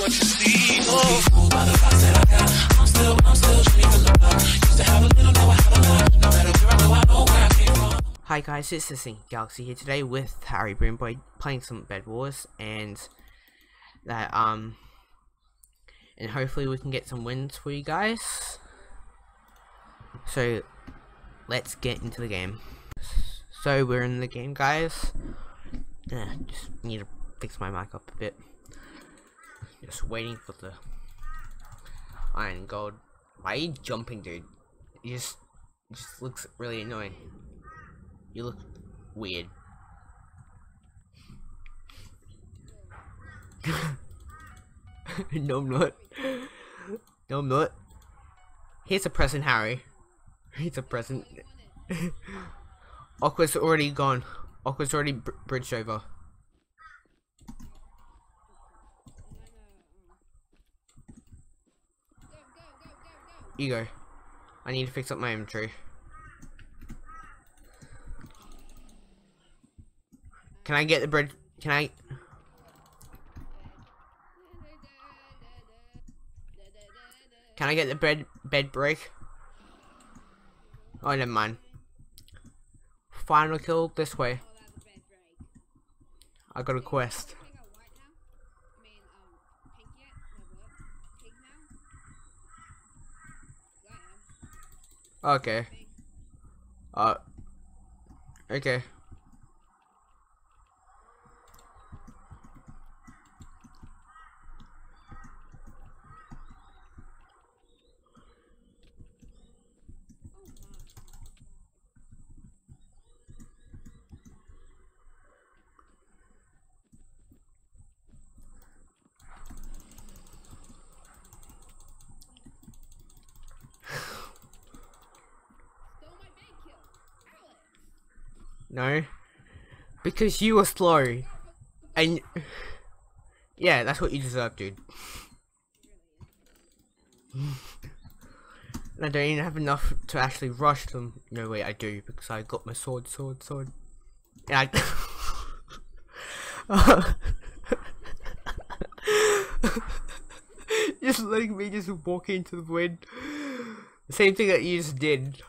what you see. Oh. No. Hi guys, it's the Sync Galaxy here today with Harry Boomboy playing some Bed Wars and that um and hopefully we can get some wins for you guys. So let's get into the game. So we're in the game guys. Yeah, just need to fix my mic up a bit. Just waiting for the iron gold. Why are you jumping dude? You just just looks really annoying. You look weird. no, I'm not. No, I'm not. Here's a present, Harry. Here's a present. Aqua's already gone. Aqua's already br bridged over. You go. I need to fix up my inventory. Can I get the bread? Can I? Can I get the bed bed break? Oh, never mind. Final kill this way. I got a quest. Okay. Uh. Okay. No. Because you were slow. And... Yeah, that's what you deserve, dude. I don't even have enough to actually rush them. No, wait, I do, because I got my sword, sword, sword. And I... just letting me just walk into the wind. The same thing that you just did.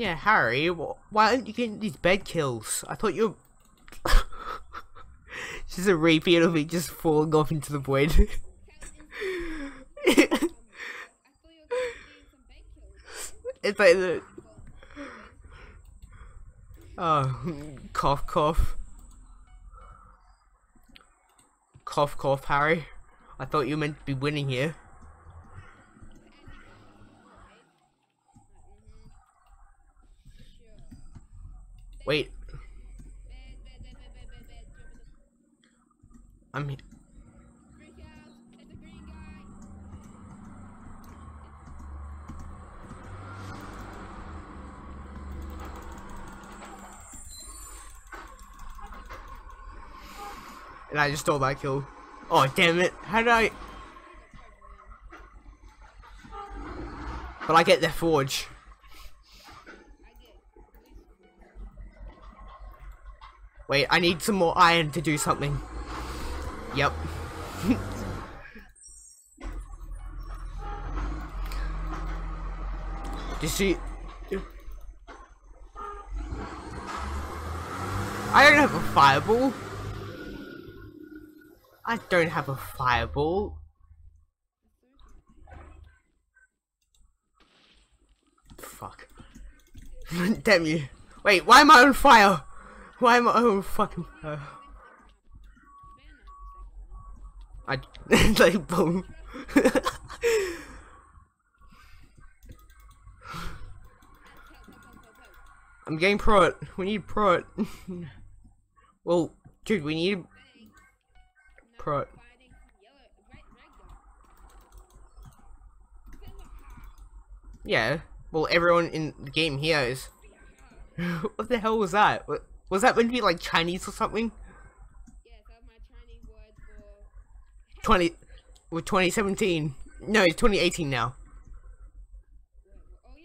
Yeah, Harry, why aren't you getting these bed kills? I thought you were... just a repeat of me just falling off into the void. it's like the... Oh, cough, cough. Cough, cough, Harry. I thought you meant to be winning here. Wait. I'm here. And I just stole that kill. Oh, damn it. How did I... But I get their forge. Wait, I need some more iron to do something. Yep. you see? I don't have a fireball. I don't have a fireball. Fuck. Damn you. Wait, why am I on fire? Why am I on fucking fire? I like boom. I'm getting pro. We need pro. well, dude, we need pro. Yeah. Well, everyone in the game here is. what the hell was that? What, was that meant to be like Chinese or something? Yeah, that my Chinese word for. Twenty, with twenty seventeen. No, it's twenty eighteen now. Oh yeah.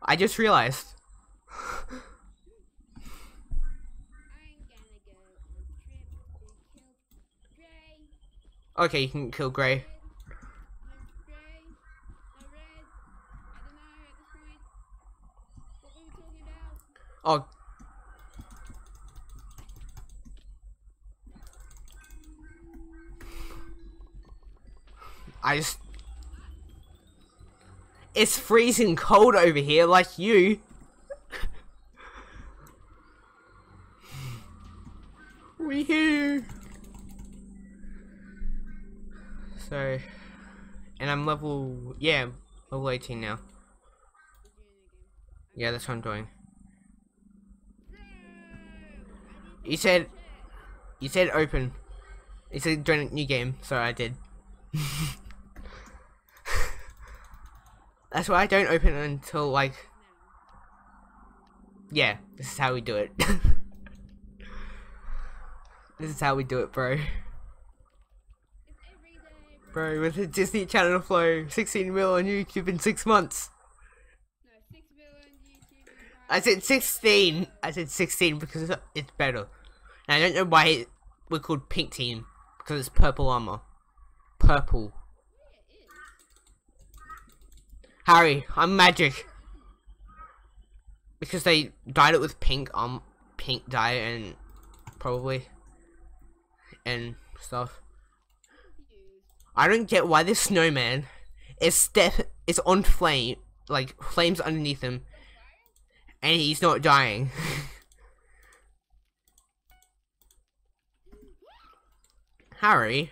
I just realized. okay, you can kill Gray. Oh. I just. It's freezing cold over here, like you. we here. So, and I'm level, yeah, level 18 now. Yeah, that's what I'm doing. You said, you said open. You said join a new game, so I did. That's why I don't open until like, yeah, this is how we do it. this is how we do it, bro. It's every day. Bro, with the Disney Channel flow, 16 mil on YouTube in six months. No, 6 million I said 16. I said 16 because it's better. I don't know why we're called Pink Team because it's purple armor. Purple. Harry, I'm magic. Because they dyed it with pink, um, pink dye and probably and stuff. I don't get why this snowman is step is on flame, like flames underneath him, and he's not dying. Harry, I did it myself. I just went to jump and. After he fell. Oh. I thought I saw you fall in the void. I was like,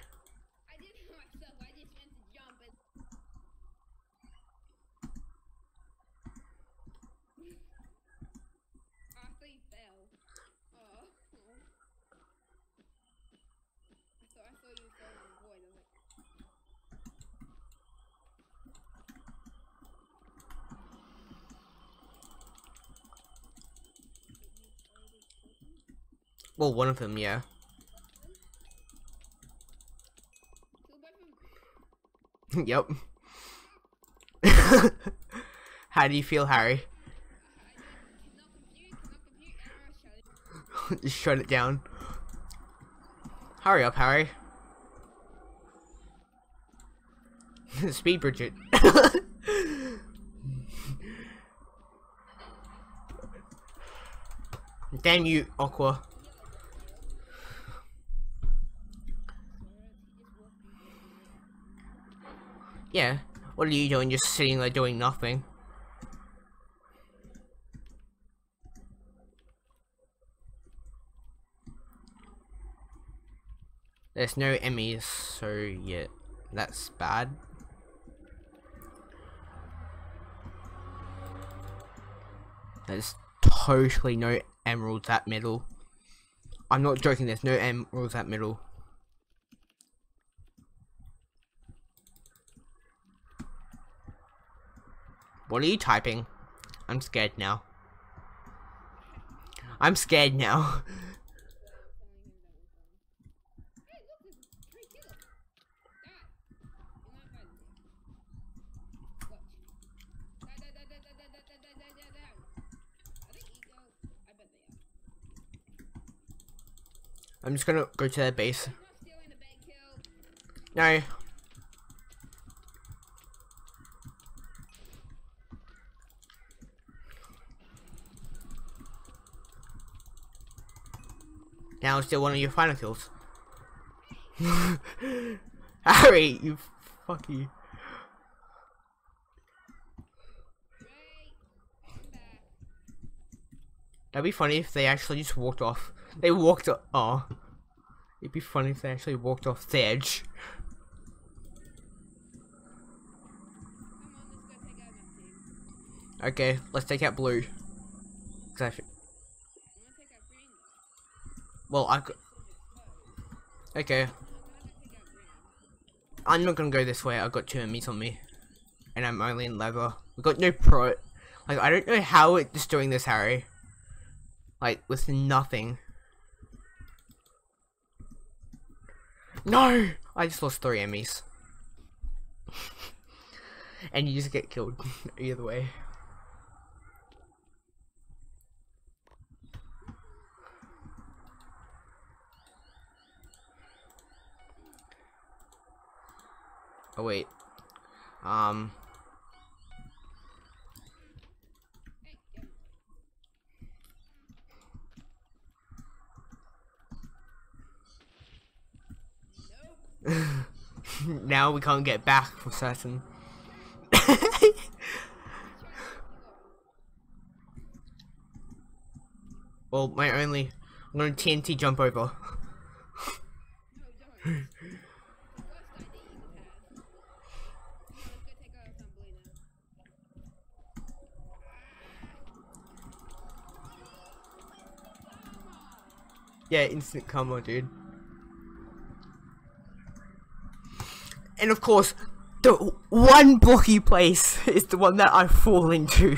well, one of them, yeah. kill both of them. yep. How do you feel, Harry? Just shut it down. Hurry up, Harry. Speed Bridget. Damn you, Aqua. Yeah. What are you doing? Just sitting there doing nothing. There's no Emmys, so yeah, that's bad. There's totally no emeralds at middle. I'm not joking, there's no emeralds at middle. What are you typing? I'm scared now. I'm scared now. I'm just gonna go to their base. No, Now it's still one of your final kills. Harry, you fuck you. Ray, come back. That'd be funny if they actually just walked off. They walked o- Oh. It'd be funny if they actually walked off the edge. Okay, let's take out blue I f- I wanna take out green though. Well, I. c- Okay, I'm not gonna go this way. I've got two enemies on me, and I'm only in leather. We've got no pro. Like I don't know how it's doing this, Harry. Like with nothing. No, I just lost three enemies, and you just get killed either way. Oh wait. Um. Now we can't get back for certain. well, my only. I'm gonna TNT jump over. No, don't. Worst idea you could have. Let's go take out Thumbelina. Yeah, instant combo, dude. And of course, the one blocky place is the one that I fall into.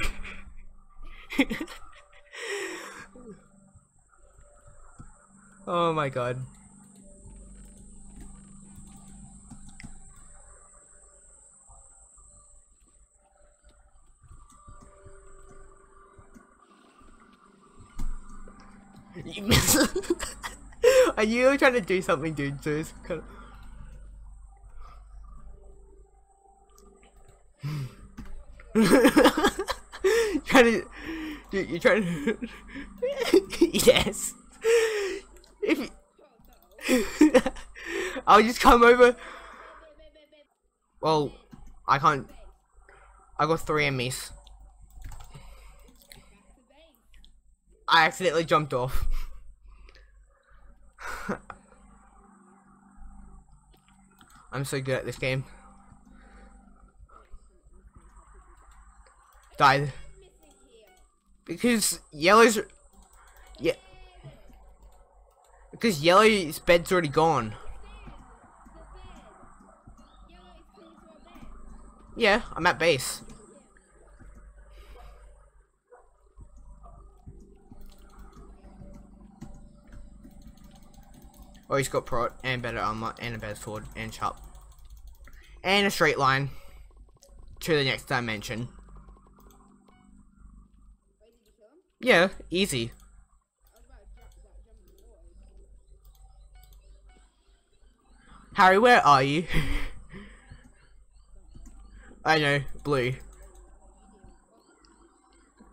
oh my god. Are you trying to do something, dude? It's kind of... trying to, dude, you're trying to. yes. If you... I'll just come over. Well, I can't. I got three enemies. I accidentally jumped off. I'm so good at this game. Died. Because yellow's yeah. Because yellow's bed's already gone. Yeah, I'm at base. Oh, he's got prot and better armor and a better sword and sharp. And a straight line to the next dimension. Yeah, easy. Harry, where are you? I know, blue.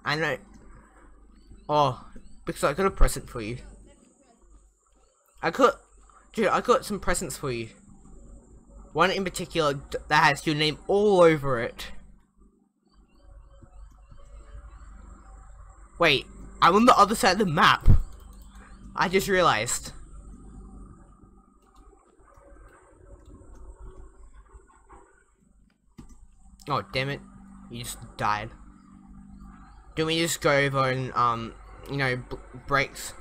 I know. Oh, because I got a present for you. I got, dude, I got some presents for you. One in particular that has your name all over it. Wait, I'm on the other side of the map. I just realized. Oh, damn it. You just died. Do we just go over and, um, you know, breaks?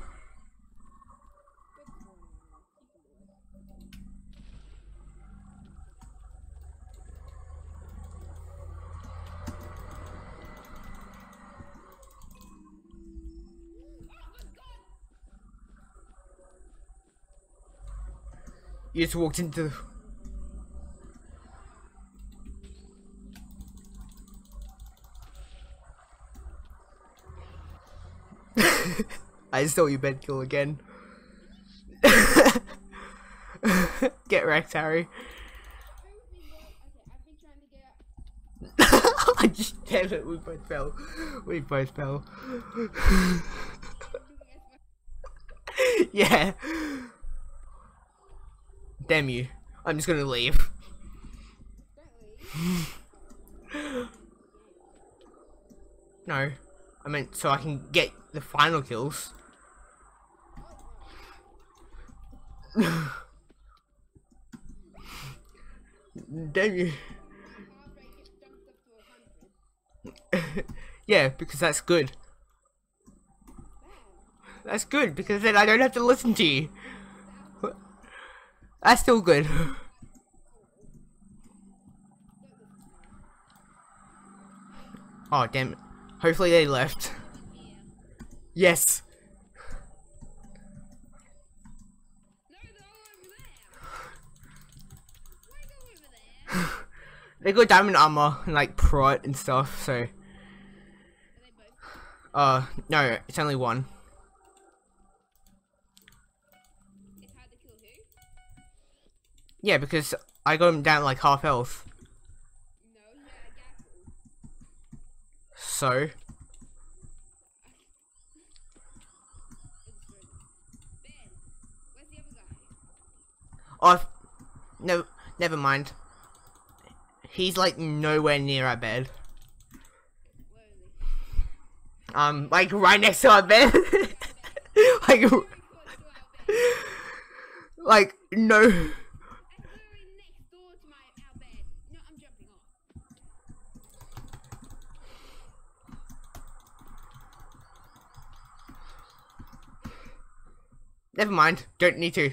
You just walked into I stole your bed kill again. Get wrecked, Harry. I just damn it, we both fell. We both fell. yeah. Damn you. I'm just gonna leave. No. I meant so I can get the final kills. Damn you. heart rate gets jumped up to 100. yeah, because that's good. That's good because then I don't have to listen to you. That's still good. Oh damn it. Hopefully they left. Yes. They got diamond armor and like prot and stuff, so uh no, it's only one. Yeah, because I got him down like half health. So? I've no, never mind. He's like nowhere near our bed. Um, like right next to our bed. like, like no. And literally next door to my our bed. No, I'm jumping off. Never mind. Don't need to.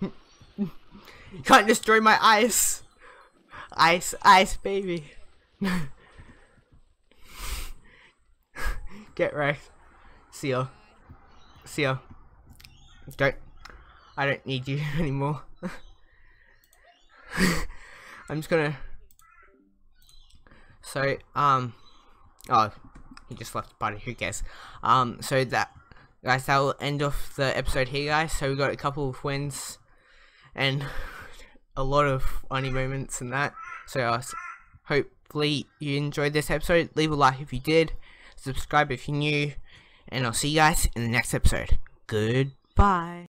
you can't destroy my ice. Ice, ice, baby. Get wrecked. See ya. See ya. Don't. I don't need you anymore. I'm just gonna. So, um. Oh, he just left the party. Who cares? Um, so that. Guys, that will end off the episode here, guys. So we got a couple of wins and a lot of funny moments and that. So s- hopefully you enjoyed this episode. Leave a like if you did. Subscribe if you're new. And I'll see you guys in the next episode. Goodbye.